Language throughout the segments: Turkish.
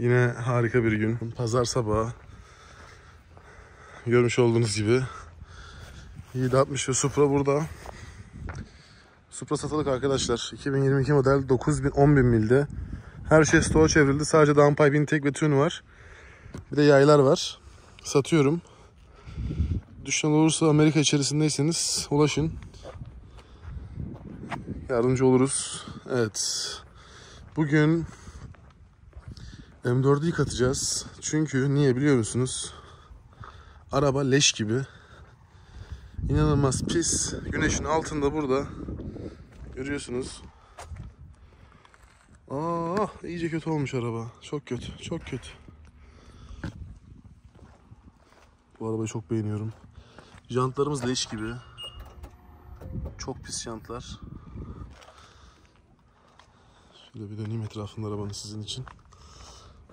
Yine harika bir gün. Pazar sabahı. Görmüş olduğunuz gibi. 760 ve Supra burada. Supra satılık arkadaşlar. 2022 model 9000 10000 milde. Her şey stoğa çevrildi. Sadece downpipe intake ve tune var. Bir de yaylar var. Satıyorum. Düşen olursa Amerika içerisindeyseniz ulaşın. Yardımcı oluruz. Evet. Bugün M4'ü yıkatacağız. Çünkü niye biliyor musunuz? Araba leş gibi. İnanılmaz pis. Güneşin altında burada. Görüyorsunuz. Aa, iyice kötü olmuş araba. Çok kötü. Çok kötü. Bu arabayı çok beğeniyorum. Jantlarımız leş gibi. Çok pis jantlar. Şöyle bir döneyim etrafında arabanın sizin için.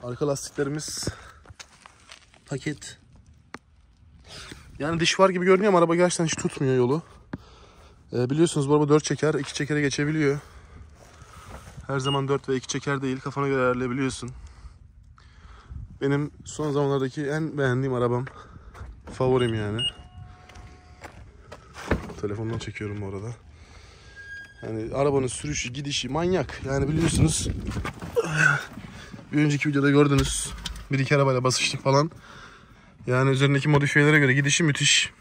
Arka lastiklerimiz paket. Yani diş var gibi görünüyor ama araba gerçekten hiç tutmuyor yolu. Ee, biliyorsunuz bu araba 4 çeker, 2 çekere geçebiliyor. Her zaman 4 ve 2 çeker değil. Kafana göre ayarlayabiliyorsun. Benim son zamanlardaki en beğendiğim arabam. Favorim yani. Telefondan çekiyorum bu arada. Yani arabanın sürüşü, gidişi manyak. Yani biliyorsunuz. Bir önceki videoda gördünüz. Bir iki arabayla basıştık falan. Yani üzerindeki modifiyelere göre gidişi müthiş.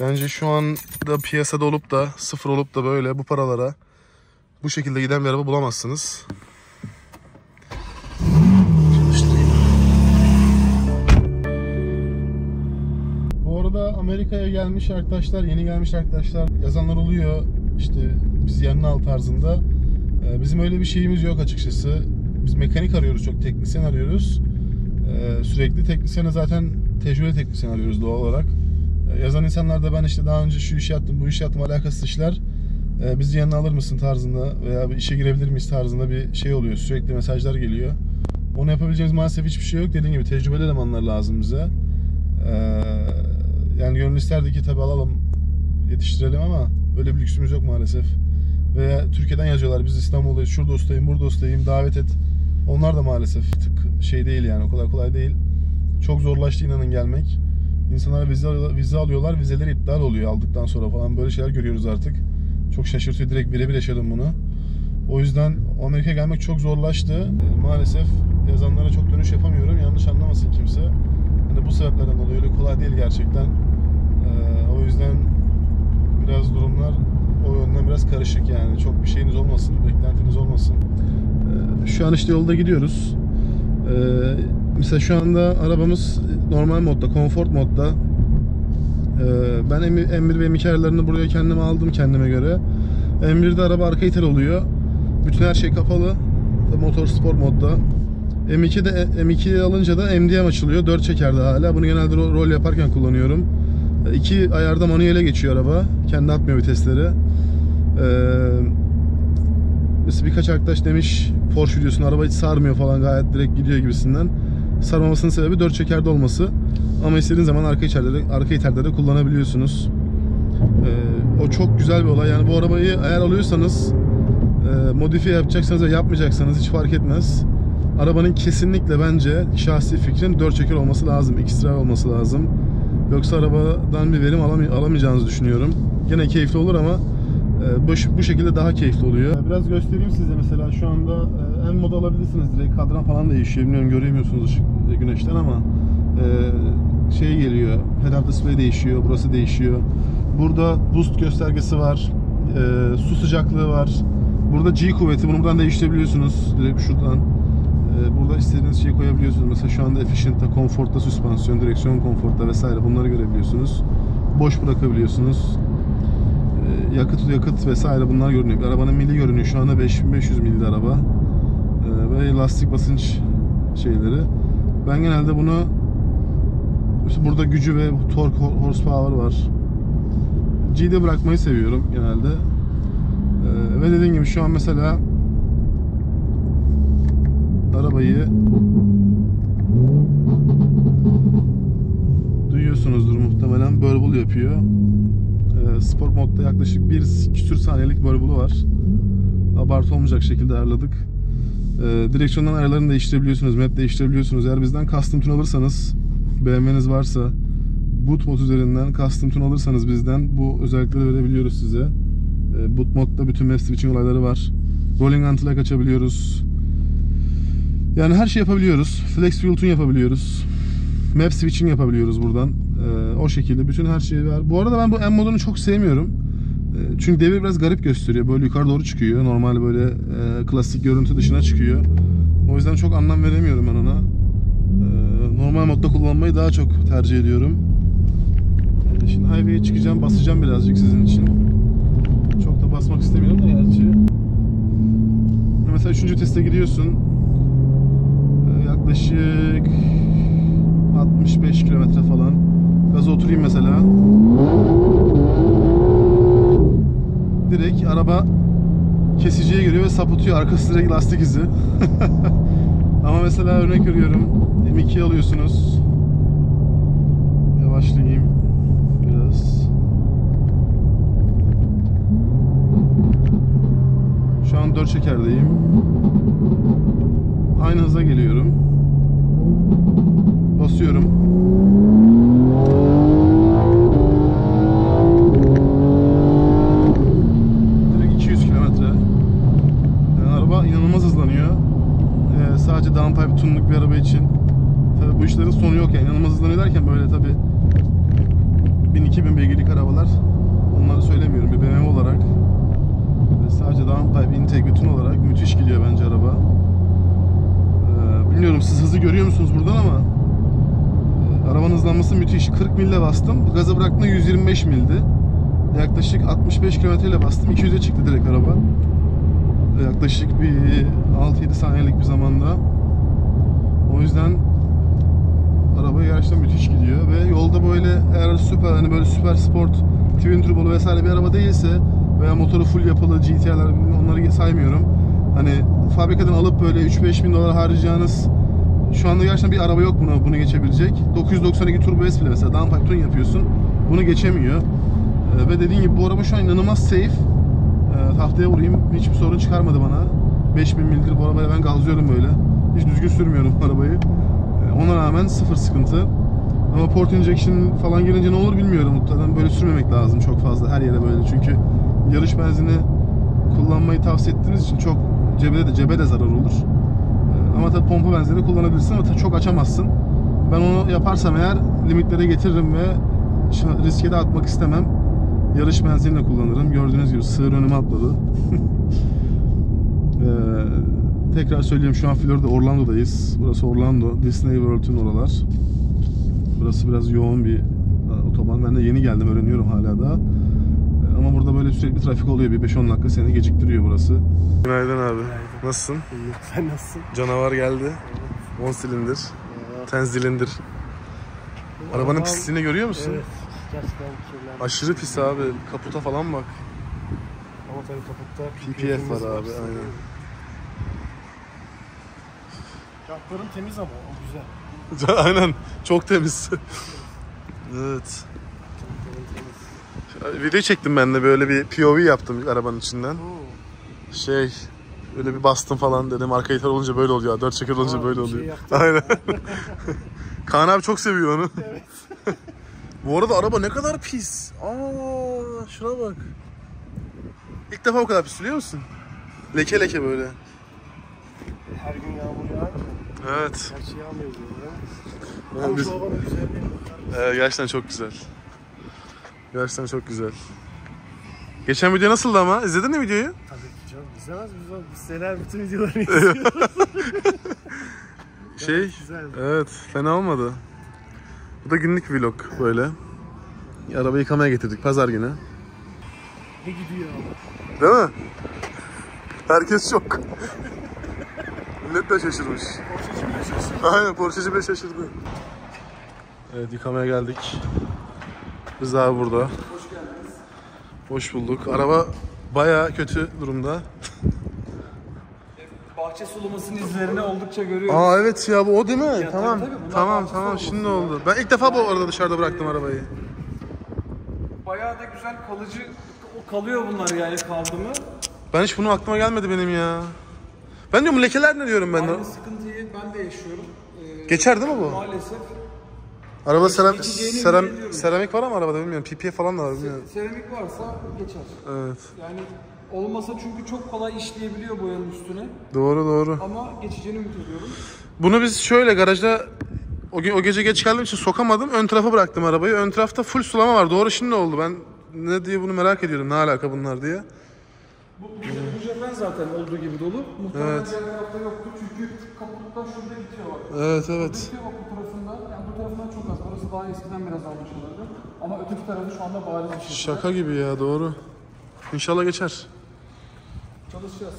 Bence şu anda piyasada olup da sıfır olup da böyle bu paralara bu şekilde giden bir araba bulamazsınız. Bu arada Amerika'ya gelmiş arkadaşlar, yeni gelmiş arkadaşlar yazanlar oluyor. İşte biz yanına al tarzında. Ee, Bizim öyle bir şeyimiz yok açıkçası. Biz mekanik arıyoruz, çok teknisyen arıyoruz. Ee, Sürekli teknisyene zaten tecrübeli teknisyen arıyoruz doğal olarak. Ee, Yazan insanlar da ben işte daha önce şu işi yaptım, bu işi yaptım alakasız işler. Ee, Bizi yanına alır mısın tarzında veya bir işe girebilir miyiz tarzında bir şey oluyor. Sürekli mesajlar geliyor. Onu yapabileceğimiz maalesef hiçbir şey yok. Dediğim gibi tecrübeli elemanlar lazım bize. Ee, yani gönül isterdi ki tabii alalım, yetiştirelim ama öyle bir lüksümüz yok maalesef. Veya Türkiye'den yazıyorlar biz İstanbul'dayız, şurada ustayım, burada ustayım, davet et. Onlar da maalesef tık şey değil yani o kadar kolay değil. Çok zorlaştı inanın gelmek. İnsanlar vize, vize alıyorlar, vizeleri iptal oluyor aldıktan sonra falan böyle şeyler görüyoruz artık. Çok şaşırtıyor direkt birebir yaşadım bunu. O yüzden Amerika'ya gelmek çok zorlaştı. Maalesef yazanlara çok dönüş yapamıyorum. Yanlış anlamasın kimse. Hani bu sebeplerden dolayı öyle kolay değil gerçekten. Ee, o yüzden biraz durumlar o yönden biraz karışık yani. Çok bir şeyiniz olmasın, beklentiniz olmasın. Ee, şu an işte yolda gidiyoruz. Ee, mesela şu anda arabamız normal modda, konfor modda. Ee, ben M- M1 ve M2 ayarlarını buraya kendime aldım kendime göre. M1'de araba arka iter oluyor. Bütün her şey kapalı. Motor spor modda. M2'de M2'yi alınca da MDM açılıyor. 4 çekerde hala. Bunu genelde ro- rol yaparken kullanıyorum. İki ayarda manuele geçiyor araba. Kendi atmıyor vitesleri. Ee, mesela birkaç arkadaş demiş Porsche videosunda araba hiç sarmıyor falan gayet direkt gidiyor gibisinden. Sarmamasının sebebi 4 çekerde olması. Ama istediğiniz zaman arka içeride de, arka iterde de kullanabiliyorsunuz. Ee, o çok güzel bir olay. Yani bu arabayı eğer alıyorsanız e, modifiye yapacaksanız ve yapmayacaksanız hiç fark etmez. Arabanın kesinlikle bence şahsi fikrim 4 çeker olması lazım. X-Drive olması lazım. Yoksa arabadan bir verim alamay- alamayacağınızı düşünüyorum. Gene keyifli olur ama bu, bu şekilde daha keyifli oluyor. Biraz göstereyim size mesela şu anda e, en moda alabilirsiniz direkt kadran falan değişiyor. Bilmiyorum göremiyorsunuz ışık e, güneşten ama e, şey geliyor. Head-up display değişiyor. Burası değişiyor. Burada boost göstergesi var. Su sıcaklığı var. Burada G kuvveti. Bunu buradan değiştirebiliyorsunuz. Direkt şuradan. Burada istediğiniz şeyi koyabiliyorsunuz. Mesela şu anda Efficient'ta, Comfort'ta süspansiyon, direksiyon Comfort'ta vesaire bunları görebiliyorsunuz. Boş bırakabiliyorsunuz. E, yakıt yakıt vesaire bunlar görünüyor. Arabanın mili görünüyor. Şu anda 5500 milli araba. E, ve lastik basınç şeyleri. Ben genelde bunu işte burada gücü ve tork horsepower var. G'de bırakmayı seviyorum genelde. Ee, ve dediğim gibi şu an mesela arabayı duyuyorsunuzdur muhtemelen burble yapıyor. Spor modda yaklaşık bir küsür saniyelik burble'ı var. Abartı olmayacak şekilde ayarladık. Ee, direksiyondan ayarlarını değiştirebiliyorsunuz, map değiştirebiliyorsunuz. Eğer bizden custom tune alırsanız, BMW'niz varsa boot mod üzerinden custom tune alırsanız bizden bu özellikleri verebiliyoruz size. Ee, boot modda bütün map switching olayları var. Rolling anti açabiliyoruz. Yani her şey yapabiliyoruz. Flex fuel tune yapabiliyoruz. Map switching yapabiliyoruz buradan. Ee, o şekilde bütün her şeyi var. Bu arada ben bu M modunu çok sevmiyorum. Ee, çünkü devir biraz garip gösteriyor. Böyle yukarı doğru çıkıyor. Normal böyle e, klasik görüntü dışına çıkıyor. O yüzden çok anlam veremiyorum ben ona. Ee, normal modda kullanmayı daha çok tercih ediyorum. Ee, şimdi highway'e çıkacağım, basacağım birazcık sizin için. Çok da basmak istemiyorum da gerçi. Mesela 3. teste gidiyorsun. Ee, yaklaşık 65 kilometre falan. Gaza oturayım mesela. Direkt araba kesiciye giriyor ve sapıtıyor. Arkası direkt lastik izi. Ama mesela örnek veriyorum. M2 alıyorsunuz. Yavaşlayayım biraz. Şu an 4 çekerdeyim. Aynı hıza geliyorum. Basıyorum. Direkt 200 kilometre. Yani araba inanılmaz hızlanıyor. Ee, sadece downpipe tunluk bir araba için. Tabii bu işlerin sonu yok yani. İnanılmaz hızlanıyor derken böyle tabii 1000-2000 beygirlik arabalar. Onları söylemiyorum bir BMW olarak. Ve sadece downpipe, intake bütün olarak müthiş gidiyor bence araba. Ee, bilmiyorum siz hızı görüyor musunuz buradan ama e, arabanın hızlanması müthiş. 40 mille bastım. Gaza bıraktığımda 125 mildi. Yaklaşık 65 km ile bastım. 200'e çıktı direkt araba. Yaklaşık bir 6-7 saniyelik bir zamanda. O yüzden araba gerçekten müthiş gidiyor ve yolda böyle eğer süper hani böyle süper sport twin turbolu vesaire bir araba değilse veya motoru full yapılı GTR'ler onları saymıyorum. Hani fabrikadan alıp böyle 3-5 bin dolar harcayacağınız şu anda gerçekten bir araba yok buna bunu geçebilecek. 992 Turbo S bile mesela downpipe tune yapıyorsun. Bunu geçemiyor. Ee, ve dediğim gibi bu araba şu an inanılmaz safe. Ee, tahtaya vurayım. Hiçbir sorun çıkarmadı bana. 5000 mildir bu arabayla ben gazlıyorum böyle. Hiç düzgün sürmüyorum arabayı. Ee, ona rağmen sıfır sıkıntı. Ama port injection falan gelince ne olur bilmiyorum. Muhtemelen böyle sürmemek lazım çok fazla her yere böyle. Çünkü yarış benzini kullanmayı tavsiye ettiğiniz için çok cebe de cebe de zarar olur. Ee, Ama tabii pompa benzini kullanabilirsin ama çok açamazsın. Ben onu yaparsam eğer limitlere getiririm ve riske de atmak istemem. Yarış benzinle kullanırım. Gördüğünüz gibi sığır önüme atladı. Ee, tekrar söyleyeyim şu an Florida Orlando'dayız. Burası Orlando. Disney World'ün oralar. Burası biraz yoğun bir e, otoban. Ben de yeni geldim öğreniyorum hala daha. E, Ama burada böyle sürekli trafik oluyor. Bir 5-10 dakika seni geciktiriyor burası. Günaydın abi. Nasılsın? İyi, sen nasılsın? Canavar geldi. 10 silindir. 10 silindir. Arabanın Arabam- pisliğini görüyor musun? Evet, gerçekten kirlenmiş. Aşırı pis abi. Kaputa falan bak. Ama tabii kaputta PPF var abi, aynen. Jantların temiz ama o güzel. Aynen. Çok temiz. evet. Video çektim ben de böyle bir POV yaptım arabanın içinden. Oo, Şey böyle bir bastım falan dedim. Arka iter olunca böyle oluyor. Dört çeker olunca Aa, böyle şey oluyor. yaptın. Aynen. Kaan abi çok seviyor onu. Evet. Bu arada araba ne kadar pis. Aa, şuna bak. İlk defa o kadar pis biliyor musun? Leke leke böyle. Her gün yağmur yağar. Evet. Her şey yağmıyor diyor. Yani biz-. Ee, gerçekten çok güzel. Gerçekten çok güzel. Geçen video nasıldı ama? İzledin mi videoyu? Tabii ki canım. İzlemez miyiz oğlum? Biz seneler bütün videoları izliyoruz. Şey, güzel. evet fena olmadı. Bu da günlük vlog böyle. Arabayı yıkamaya getirdik pazar günü. Ne gidiyor. Değil mi? Herkes şok. Millet de şaşırmış. Şaşırdı. Aynen Porsche'ci bile şaşırdı. Evet yıkamaya geldik. Biz abi burada. Hoş geldiniz. Hoş bulduk. Araba baya kötü durumda. Bahçe sulamasının izlerini oldukça görüyoruz. Aa evet ya bu o değil mi? tabii, tamam. tabii, bunlar tamam tamam şimdi ya. oldu. Ben ilk defa bu arada dışarıda bıraktım arabayı. Bayağı da güzel kalıcı o kalıyor bunlar yani kaldı mı? Ben hiç bunu aklıma gelmedi benim ya. Ben diyorum lekeler ne diyorum ben. Aynı de yaşıyorum. Ee, Geçer değil mi bu? Maalesef. Arabada seram, seram, seramik var ama arabada bilmiyorum. PPF falan da var bilmiyorum. Seramik varsa geçer. Evet. Yani olmasa çünkü çok kolay işleyebiliyor boyanın üstüne. Doğru doğru. Ama geçeceğini ümit ediyorum. Bunu biz şöyle garajda o, ge- o gece geç geldiğim için sokamadım. Ön tarafa bıraktım arabayı. Ön tarafta full sulama var. Doğru şimdi ne oldu? Ben ne diye bunu merak ediyorum. Ne alaka bunlar diye. Bu, bu, cephen zaten olduğu gibi dolu. Muhtemelen Evet. diğer tarafta yoktu çünkü kaputtan şurada bitiyor bak. Evet evet. Bitiyor bak bu tarafında. Yani bu tarafından çok az. Burası daha eskiden biraz almışlardı. Ama öteki tarafı şu anda bariz bir şekilde. Şaka gibi ya doğru. İnşallah geçer. Çalışacağız.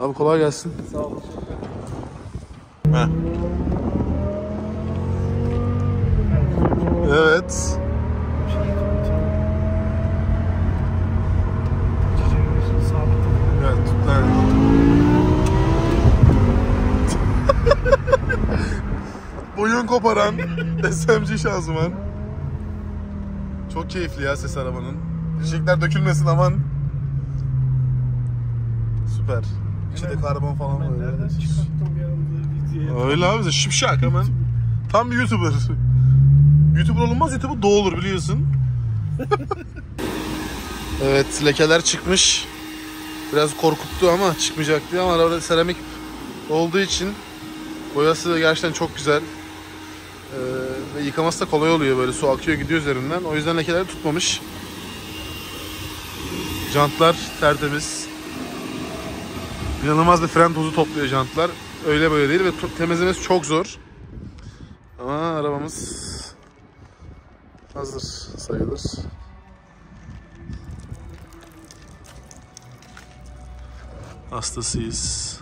Abi kolay gelsin. Sağ olun. Evet. Boyun koparan SMG şanzıman. Çok keyifli ya ses arabanın. Dişekler dökülmesin aman. Süper. İçinde karbon falan var. Nereden çıkarttım bir anda videoya? Öyle abi şipşak hemen. Tam bir YouTuber. YouTuber olunmaz YouTuber doğulur biliyorsun. evet lekeler çıkmış. Biraz korkuttu ama çıkmayacaktı ama arabada seramik olduğu için boyası gerçekten çok güzel. Ee, ve yıkaması da kolay oluyor böyle su akıyor gidiyor üzerinden. O yüzden lekeleri tutmamış. Jantlar tertemiz. İnanılmaz bir fren tozu topluyor jantlar. Öyle böyle değil ve temizlemesi çok zor. Ama arabamız hazır sayılır. Hastasıyız.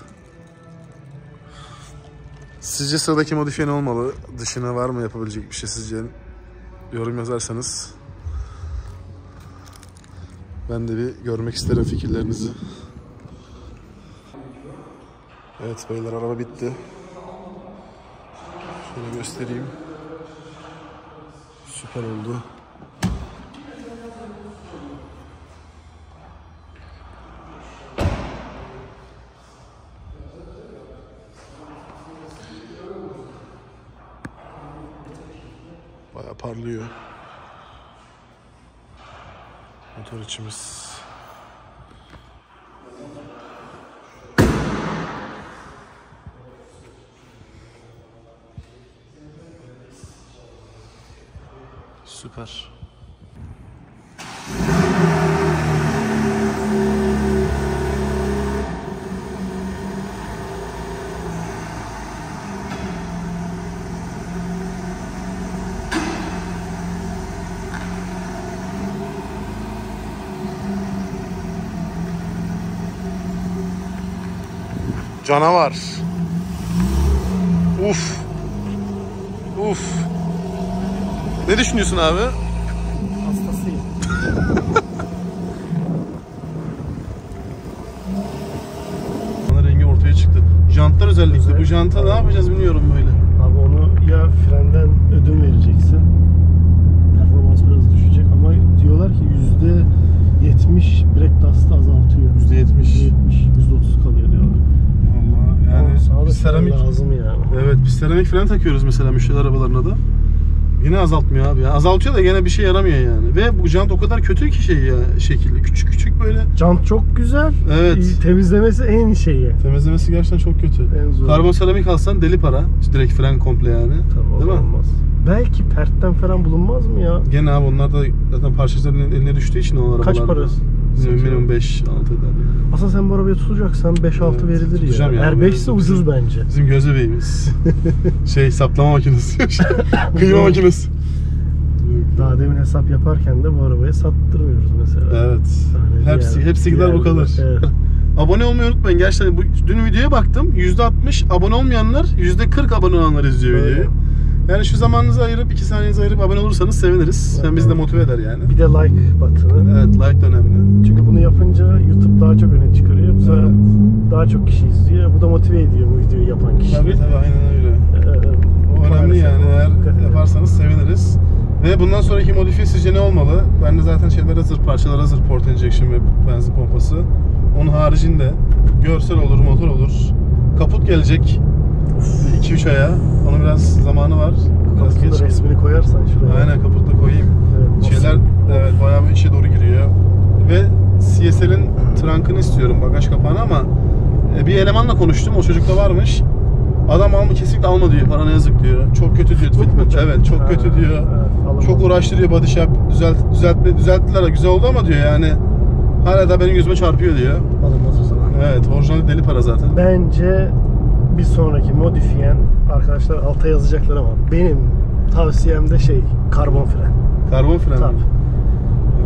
Sizce sıradaki modifiye ne olmalı? Dışına var mı yapabilecek bir şey sizce? Yorum yazarsanız ben de bir görmek isterim fikirlerinizi. Evet beyler araba bitti. Şöyle göstereyim. Süper oldu. Baya parlıyor. İçimiz. Süper. Canavar. Uf. Uf. Ne düşünüyorsun abi? Hastasıyım. Ana rengi ortaya çıktı. Jantlar özellikle. Güzel. Bu janta ne yapacağız bilmiyorum böyle. Abi onu ya frenden ödün vereceksin. Performans biraz düşecek ama diyorlar ki yüzde 70 brake dust'ı azaltıyor. %70. %70, %30 kalıyor biz seramik lazım yani. Evet biz seramik fren takıyoruz mesela müşteri arabalarına da. Yine azaltmıyor abi ya. Azaltıyor da gene bir şey yaramıyor yani. Ve bu jant o kadar kötü ki şey ya şekilli. Küçük küçük böyle. Jant çok güzel. Evet. Temizlemesi en şeyi. Temizlemesi gerçekten çok kötü. En zor. Karbon seramik alsan deli para. İşte direkt fren komple yani. Tabii Değil mi? olmaz. Belki pertten falan bulunmaz mı ya? Gene abi onlar da zaten parçacıların eline düştüğü için o arabalarda. Kaç para? Minimum, minimum 5 6 eder yani. Aslında sen bu arabayı tutacaksan 5-6 Evet, verilir tutacağım ya. ya. Eğer 5 ise ucuz bence. Bizim göz bebeğimiz. şey saplama makinesi. Kıyma makinesi. Daha demin hesap yaparken de bu arabayı sattırmıyoruz mesela. Evet. Yani hepsi diğer- hepsi gider bu kalır. Evet. Abone olmayı unutmayın gerçekten. Bu, dün videoya baktım. %60 abone olmayanlar, %40 abone olanlar izliyor videoyu. Yani şu zamanınızı ayırıp, 2 saniyenizi ayırıp abone olursanız seviniriz. Hem bizi de motive eder yani. Bir de like butonu. Evet, like de önemli. Çünkü bunu yapınca YouTube daha çok öne çıkarıyor. Bu Evet. daha çok kişi izliyor. Bu da motive ediyor bu videoyu yapan kişiyi. Tabii tabii aynen öyle. Ee, O önemli yani eğer yaparsanız seviniriz. Ve bundan sonraki modifiye sizce ne olmalı? Bende zaten şeyler hazır, parçalar hazır. Port injection ve benzin pompası. Onun haricinde görsel olur, motor olur. Kaput gelecek 2-3 aya. Onun biraz zamanı var. Biraz Kaputun da geç. resmini koyarsan şuraya. Aynen kaputta koyayım. Evet, Şeyler evet bayağı bir içe doğru giriyor. Ve CSL'in trankını istiyorum bagaj kapağını ama e, bir elemanla konuştum. O çocukta varmış. Adam alma kesinlikle alma diyor. Parana yazık diyor. Çok kötü diyor. Fitment. Evet çok Ha, kötü diyor. evet. Çok uğraştırıyor body shop. Düzelt, düzeltme, düzelttiler. Güzel oldu ama diyor yani. Hala da benim gözüme çarpıyor diyor. Alınmaz o zaman. Evet orijinali deli para zaten. Bence bir sonraki modifiyen arkadaşlar alta yazacaklar ama benim tavsiyem de şey karbon fren. Karbon fren. Tabii.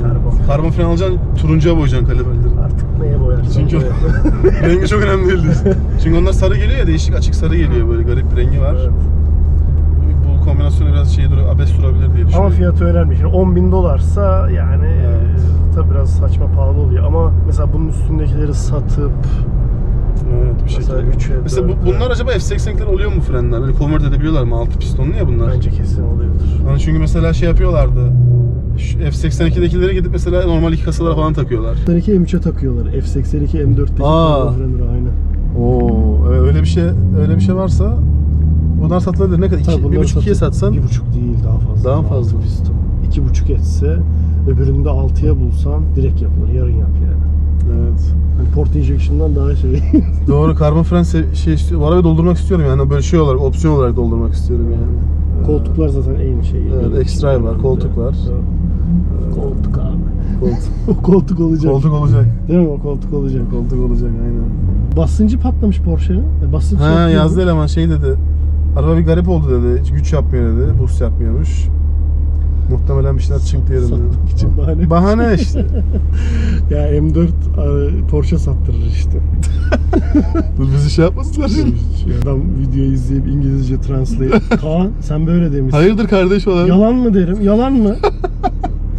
Karbon. Karbon fren alacaksın turuncuya boyayacaksın kaliperleri. Artık neye boyarsan Çünkü rengi çok önemli değildir. Çünkü onlar sarı geliyor ya değişik açık sarı geliyor böyle garip bir rengi var. Evet. Bu kombinasyonu biraz şey dur abes durabilir diye düşünüyorum. Ama fiyatı önemli. Şimdi 10 bin dolarsa yani Evet. e, tabi biraz saçma pahalı oluyor. Ama mesela bunun üstündekileri satıp Evet bir Mesela şekilde. üçe, Mesela bu, bunlar acaba F80'ler oluyor mu frenler? Böyle convert edebiliyorlar mı? Altı pistonlu ya bunlar. bence kesin oluyordur. Hani çünkü mesela şey yapıyorlardı. Şu F82'dekilere gidip mesela normal iki kasalara falan takıyorlar. F82 M3'e takıyorlar. F82 M4'teki Aa. frenleri aynı. Oo, öyle bir şey öyle bir şey varsa bunlar satılabilir. Ne kadar? İki, Tabii bir buçuk ikiye satsan Bir buçuk değil daha fazla. Daha fazla. Altı piston. İki buçuk etse öbüründe altıya bulsan direkt yapılır. Yarın yap yani. Evet. Hani port injection'dan daha şey. Doğru karbon fren se- şey istiyorum. Arabayı doldurmak istiyorum yani böyle şey olarak opsiyon olarak doldurmak istiyorum yani. Koltuklar zaten en şey. Evet, şey. var, koltuk var. Evet. Koltuk abi. Koltuk. o koltuk olacak. Koltuk olacak. Değil mi? O koltuk olacak. Koltuk olacak aynen. Basıncı patlamış Porsche'nin. E, basınç Ha yapıyor. yazdı eleman şey dedi. Araba bir garip oldu dedi. Hiç güç yapmıyor dedi. Boost yapmıyormuş. Muhtemelen bir şeyler çıktı yerinden. Satmak için bahane. Bahane işte. Ya M4 e, Porsche sattırır işte. Dur bizi şey yapmasınlar. Adam videoyu izleyip İngilizce translate. Kaan sen böyle demişsin. Hayırdır kardeş olan? Yalan mı derim? Yalan mı?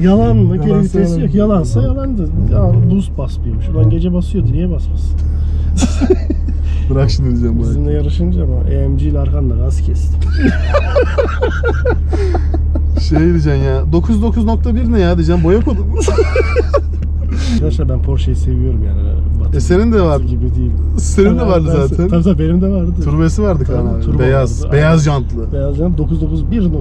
Yalan mı? Geri Yalansa vites yalan. yok. Yalansa yalandı. Ya boost basmıyormuş. Ulan gece basıyordu. Niye basmasın? Bırak şimdi diyeceğim bari. Bizimle yarışınca ama AMG ile arkanda gaz kestim. Şey diyeceksin ya. 99.1 ne ya diyeceğim. Boya kodu. Arkadaşlar ben Porsche'yi seviyorum yani. Batı E senin de var. gibi değil. Senin de vardı ben- zaten. Tabii tabii benim de vardı. Turbesi vardı Kaan abi. turbo Beyaz. vardı. Beyaz jantlı. Beyaz Can 991.1.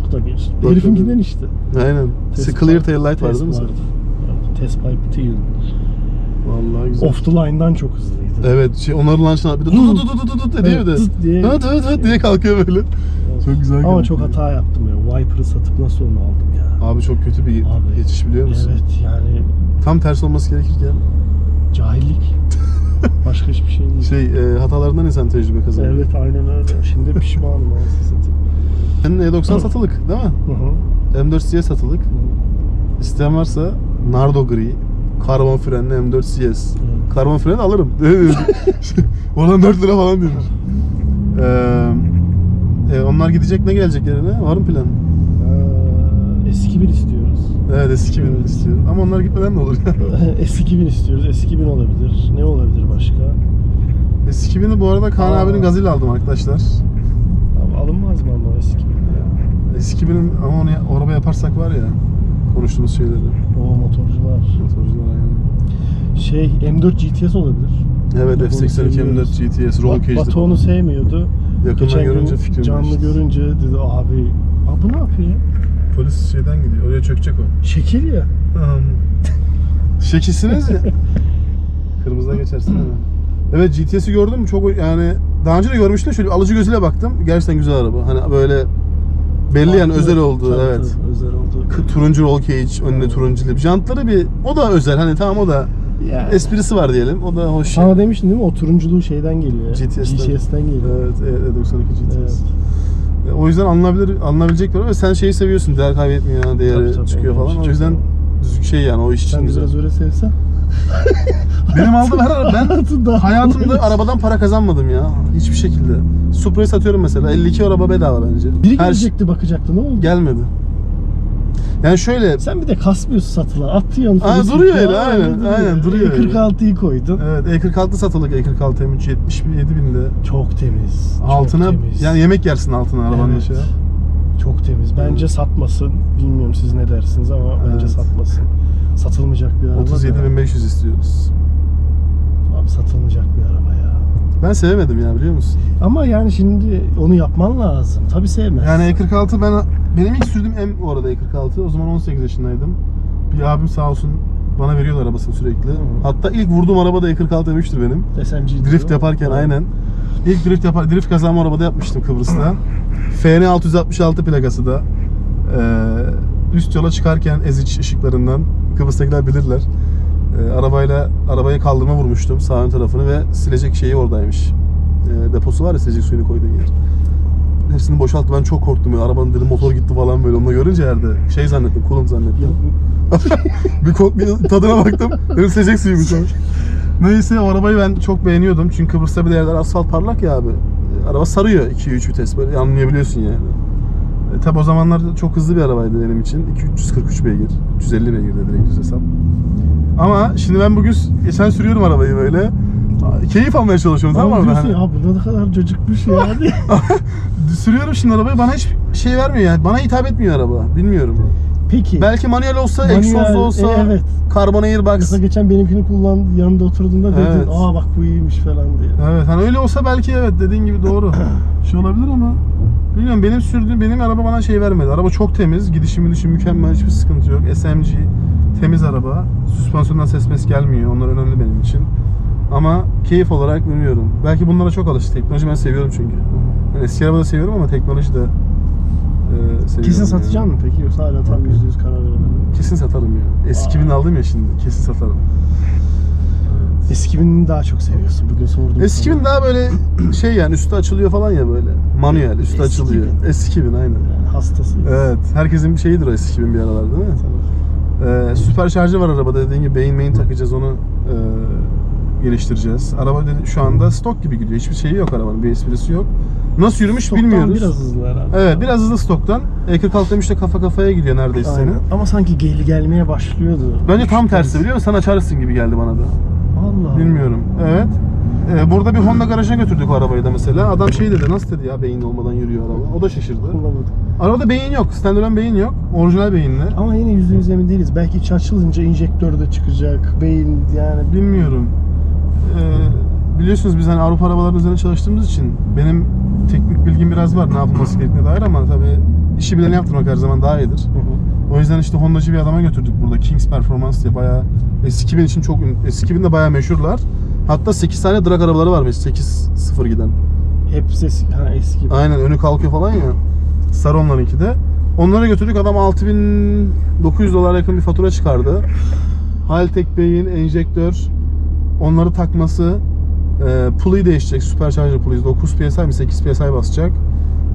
Bak- Herifinkinden işte. Aynen. Test Clear pipe- tail light var test değil mi sen? vardı. Test pipe tune. Vallahi güzel. Off the line'dan çok hızlıydı. Evet, şey onların launch'ına bir de tut tut tut tut tut ediyor bir de. Evet, diye- diye kalkıyor böyle. Çok güzel. Ama çok hata yaptım ya. Viper'ı satıp nasıl onu aldım ya. Abi çok kötü bir Abi, geçiş biliyor musun? Evet yani Tam tersi olması gerekirken cahillik. Başka hiçbir şey değil. şey e, hatalarından insan tecrübe kazanıyor. Evet aynen öyle. Şimdi pişmanım anasını satayım. Senin E90 satılık değil mi? Hı hı. M4 CS satılık. İsteyen varsa Nardo gri, karbon frenli M4 CS. Karbon freni alırım. Oradan 4 lira falan diyor. Ee, e, onlar gidecek ne gelecek yerine? Var mı plan? Ee, S2000 istiyoruz. Evet S2000 Evet. istiyorum. Ama onlar gitmeden de olur. S2000 istiyoruz. S2000 olabilir. Ne olabilir başka? S2000'i bu arada Kaan Aa. abinin gazıyla aldım arkadaşlar. Abi alınmaz mı ama S2000 ya? S2000'in ama onu ya- araba yaparsak var ya konuştuğumuz şeyleri. O motorcular. Motorcular aynen. Şey M4 GTS olabilir. Evet Bak, onu F82 M4 seviyoruz. GTS Roll. Batu onu sevmiyordu. Yakından Geçen görünce gün fikrim canlı değişti. görünce dedi abi Abi bu ne yapıyor ya? Polis şeyden gidiyor. Oraya çökecek o. Şekil ya. Şekilsiniz ya. Kırmızıdan geçersin hemen. Evet GTS'i gördün mü? Çok yani daha önce de görmüştüm. Şöyle bir alıcı gözüyle baktım. Gerçekten güzel araba. Hani böyle belli yani Farklı. özel oldu. Tabii, evet. tabii, özel oldu. K- Turuncu roll cage, önünde turuncu lip. Jantları bir o da özel. Hani tamam o da Ya. esprisi var diyelim. O da hoş. Sana demiştin değil mi? O turunculuğu şeyden geliyor. GTS'den. GTS'den geliyor. Evet, E- E92 GTS. Evet. E, O yüzden alınabilir, alınabilecek bir araba ve sen şeyi seviyorsun. Değer kaybetmiyor, değeri Tabii, tabii, çıkıyor falan. O yüzden şey yani o iş için Sen güzel. biraz öyle sevsen. Benim aldığım her araba ben hayatımda arabadan para kazanmadım ya. Hiçbir şekilde. Supra'yı satıyorum mesela. 52 araba bedava bence. Biri Her şey gelecekti bakacaktı ne oldu? gelmedi. Yani şöyle Sen bir de kasmıyorsun satıla. Aa, Facebook'a. duruyor öyle, aynen, duruyor. aynen, duruyor öyle. 46'yı koydun. Evet E46 satılık E46 M3 77 binde. Çok temiz. çok Altına temiz. yani yemek yersin altına arabanın Evet. şey. Çok temiz. Bence satmasın. Bilmiyorum siz ne dersiniz ama bence Evet. satmasın. Satılmayacak bir araba. da. 37.500 istiyoruz. Abi satılmayacak bir araba ya. Ben sevemedim ya biliyor musun? Ama yani şimdi onu yapman lazım. Tabii sevmez. Yani E46 ben benim ilk sürdüğüm M o arada E46. O zaman 18 yaşındaydım. Bir abim sağ olsun bana veriyordu arabasını sürekli. Hatta ilk vurduğum araba da E46 demiştir benim. SMG Drift yaparken aynen. İlk drift yapar, drift kazanma arabada yapmıştım Kıbrıs'ta. FN 666 plakası da. Ee, üst yola çıkarken eziç ışıklarından Kıbrıs'takiler bilirler. Ee, arabayla arabayı kaldırma vurmuştum sağ ön tarafını ve silecek şeyi oradaymış. Ee, deposu var ya silecek suyunu koyduğun yer. Hepsini boşalttı. Ben çok korktum. Ya. Arabanın dedim motor gitti falan böyle. Onu görünce yerde şey zannettim. Kulum zannettim. bir, bir tadına baktım. Dedim silecek suyuymuş o. Neyse o arabayı ben çok beğeniyordum. Çünkü Kıbrıs'ta bir yerler asfalt parlak ya abi. E, Araba sarıyor 2-3 vites böyle anlayabiliyorsun yani. E, tabi o zamanlar çok hızlı bir arabaydı benim için. 243 beygir. 350 beygir de direkt düz hesap. Ama şimdi ben bugün geçen sürüyorum arabayı böyle. Keyif almaya çalışıyorum tamam mı? Hani- ya bu ne kadar cacıkmış ya. sürüyorum şimdi arabayı bana hiç şey vermiyor yani. Bana hitap etmiyor araba. Bilmiyorum. Peki. Belki manuel olsa, Manuel, egzozlu olsa, e, evet. karbon airbag. Mesela geçen benimkini kullan yanında oturduğunda dedin Evet. aa bak bu iyiymiş falan diye. Evet hani öyle olsa belki evet dediğin gibi doğru. şey olabilir ama bilmiyorum benim sürdüğüm benim araba bana şey vermedi. Araba çok temiz, gidişi gidişi mükemmel hiçbir sıkıntı yok. SMG temiz araba. Süspansiyondan ses mes gelmiyor. Onlar önemli benim için. Ama keyif olarak bilmiyorum. Belki bunlara çok alıştık. Teknoloji ben seviyorum çünkü. Yani eski araba da seviyorum ama teknoloji de e, seviyorum. Kesin yani. satacaksın mı peki yoksa hala tam yüzde yüz karar veremedin? Kesin satarım ya. S2000 aldım ya şimdi. Kesin satarım. Eski binini daha çok seviyorsun bugün sordum. Eski bin daha böyle şey yani üstü açılıyor falan ya böyle. Manuel üstü Eski açılıyor. bin. Eski bin aynen. Yani hastasıyız. Evet. Herkesin bir şeyidir o eski bin bir aralar değil mi? Tabii. Ee, süper şarjı var arabada dediğin gibi beyin main takacağız onu e, geliştireceğiz. Araba dedi, şu anda stok gibi gidiyor. Hiçbir şeyi yok arabanın. Bir esprisi yok. Nasıl yürümüş Stoktan bilmiyoruz. biraz hızlı herhalde. Evet biraz hızlı stoktan. E46 demiş de kafa kafaya gidiyor neredeyse Aynen. Ama sanki geli gelmeye başlıyordu. Bence tam tersi biliyor musun? Sen açarsın gibi geldi bana da. Allah. Bilmiyorum. Evet. Ee, burada bir Honda garajına götürdük o arabayı da mesela. Adam şey dedi nasıl dedi ya beyin olmadan yürüyor araba. O da şaşırdı. Kullanmadım. Arabada beyin yok. Standalone beyin yok. Orijinal beyinli. Ama yine yüzde yüz emin değiliz. Belki iç açılınca enjektör de çıkacak. Beyin yani. Bilmiyorum. Ee, biliyorsunuz biz hani Avrupa arabalarının üzerine çalıştığımız için benim teknik bilgim biraz var ne yapılması gerektiğine dair ama tabii işi bileni yaptırmak her zaman daha iyidir. O yüzden işte Honda'cı bir adama götürdük burada. Kings Performance diye bayağı S2000 için çok ün- S2000 de bayağı meşhurlar. Hatta 8 tane drag arabaları varmış 8-0 giden. Hepsi eski. Ha eski. Aynen önü kalkıyor falan ya. Sarı onlarınki de. Onlara götürdük adam 6900 dolar yakın bir fatura çıkardı. Haltek beyin, enjektör, onları takması, e, pulley değişecek, supercharger pulley 9 PSI mi 8 PSI basacak.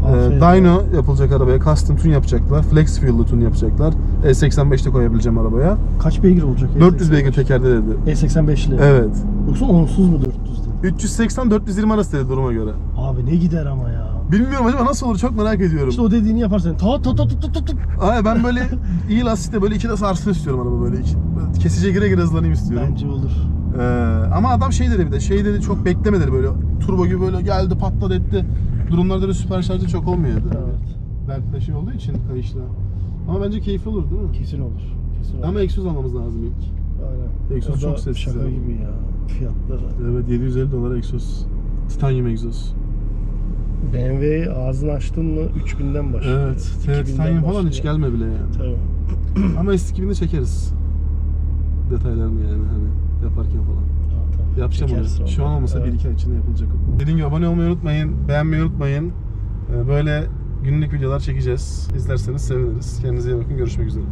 E, Aferin. dyno yapılacak arabaya, custom tune yapacaklar, flex fuel'lı tune yapacaklar. E85'te koyabileceğim arabaya. Kaç beygir olacak? 400 beygir tekerde dedi. E85'li. Evet. Yoksa onsuz mu 400'de? 380-420 arası dedi duruma göre. Abi ne gider ama ya. Bilmiyorum acaba nasıl olur çok merak ediyorum. İşte o dediğini yaparsan ta ta ta ta ta ta. Ay ben böyle iyi lastikte böyle iki de sarsın istiyorum araba böyle. iki. Kesiciye gire gire hızlanayım istiyorum. Bence olur. Ee, ama adam şey dedi bir de şey dedi çok bekleme dedi böyle turbo gibi böyle geldi patladı etti. Durumlarda da süper şarjı çok olmuyor. Evet. Belki şey olduğu için kayışla. Ama bence keyifli olur değil mi? Kesin olur. Kesin olur. Ama egzoz almamız lazım ilk. Aynen. egzoz çok sessiz Şaka ama. gibi ya. Fiyatları. Evet 750 dolar egzoz. Titanyum egzoz. BMW ağzını açtın mı 3000'den başlıyor. Evet. 2000'den Titanyum falan hiç gelme bile yani. Tabii. Ama S2000'de çekeriz. Detaylarını yani hani yaparken falan. Yapacağım onu. Şu an olmasa Evet. 1-2 ay içinde yapılacak. Dediğim gibi abone olmayı unutmayın, beğenmeyi unutmayın. Ee, Böyle günlük videolar çekeceğiz. İzlerseniz seviniriz. Kendinize iyi bakın. Görüşmek üzere.